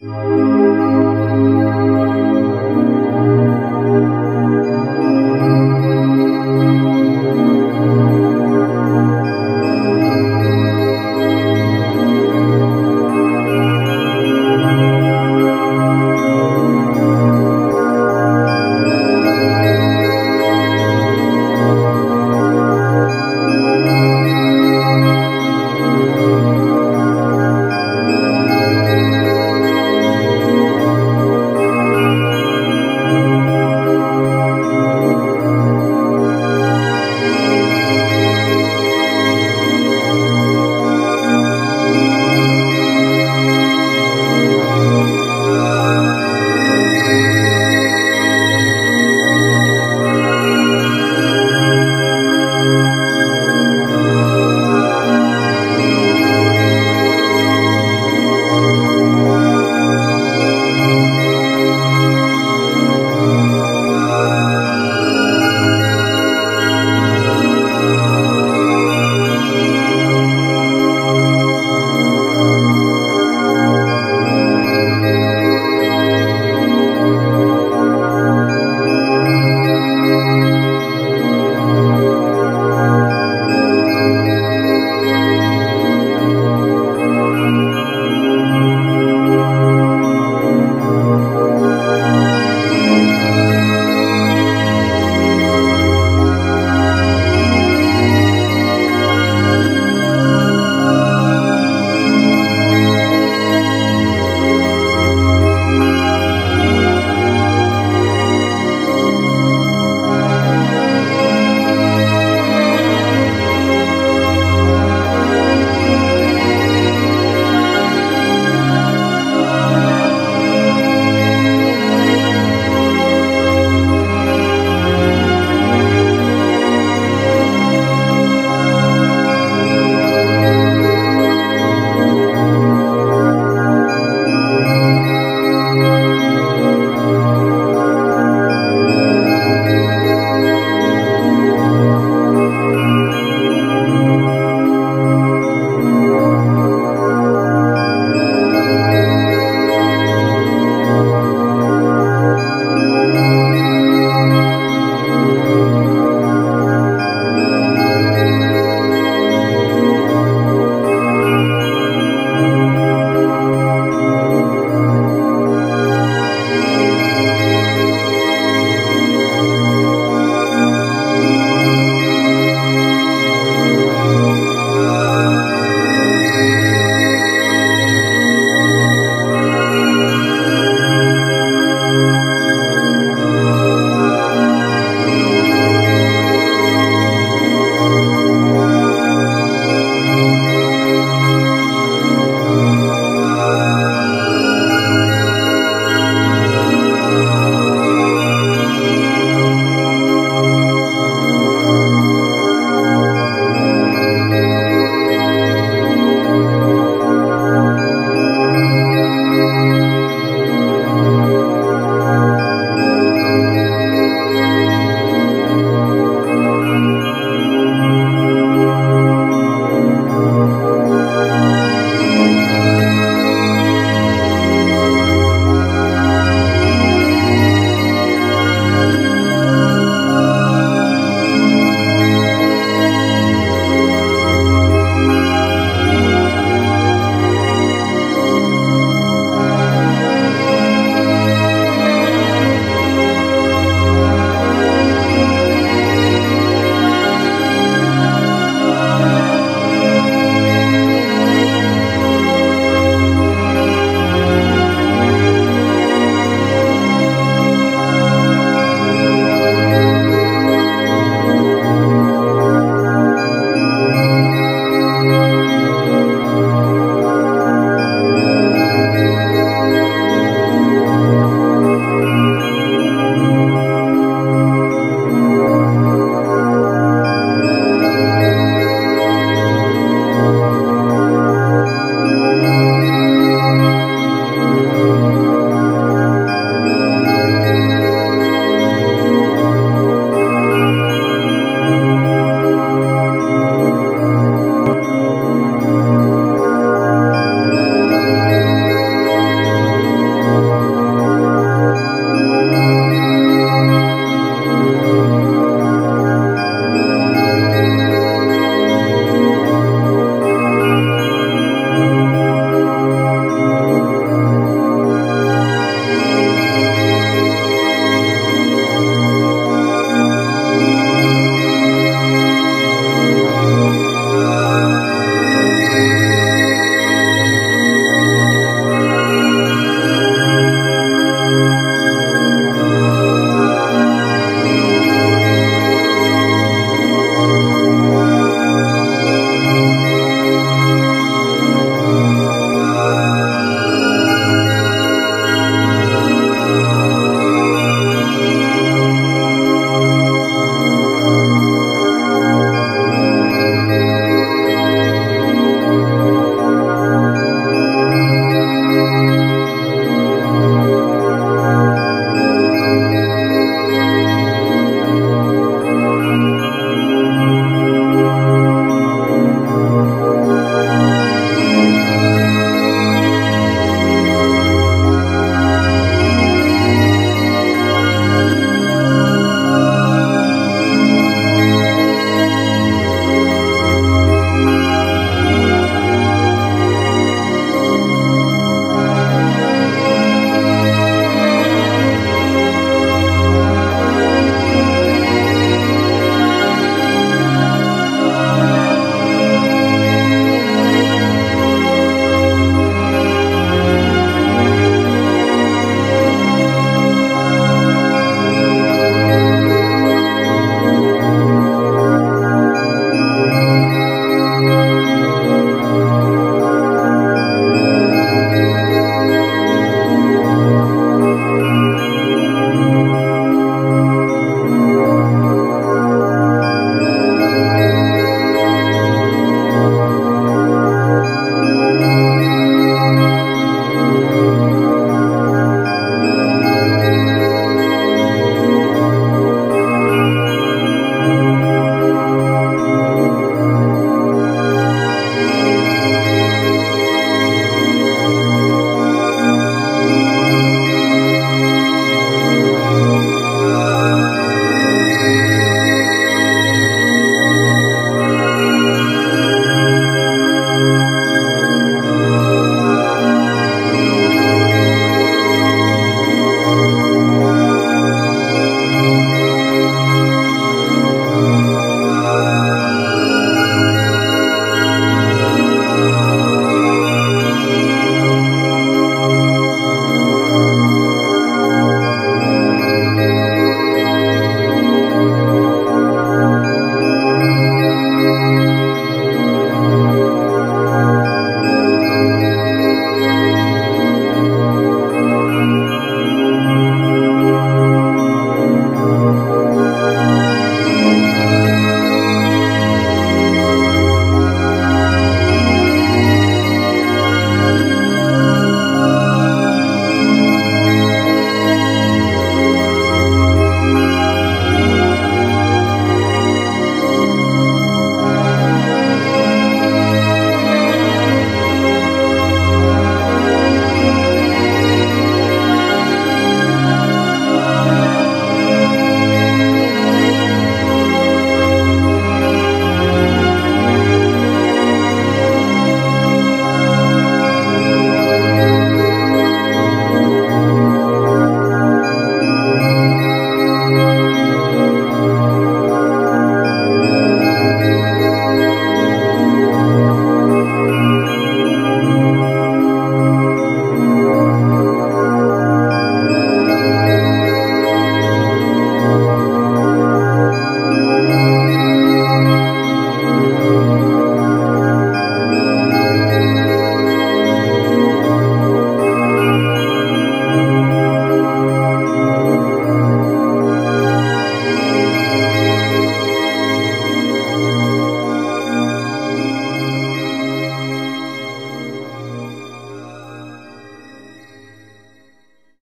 Música